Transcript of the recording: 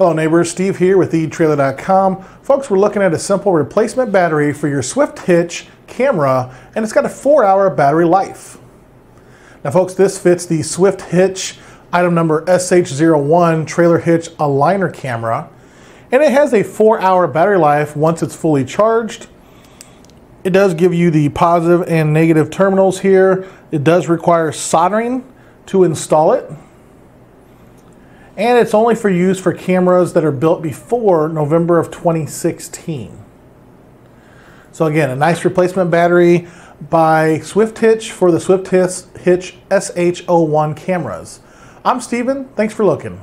Hello neighbors, Steve here with eTrailer.com. Folks, we're looking at a simple replacement battery for your Swift Hitch camera, and it's got a four hour battery life. Now folks, this fits the Swift Hitch item number SH01 trailer hitch aligner camera, and it has a four hour battery life once it's fully charged. It does give you the positive and negative terminals here. It does require soldering to install it and it's only for use for cameras that are built before November of 2016. So again, a nice replacement battery by Swift Hitch for the Swift Hitch SH01 cameras. I'm Steven, thanks for looking.